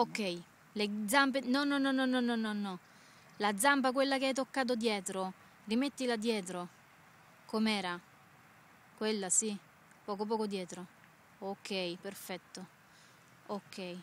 Ok, le zampe... No, no, no, no, no, no, no, no. La zampa, quella che hai toccato dietro, rimettila dietro. Com'era? Quella, sì. Poco poco dietro. Ok, perfetto. Ok.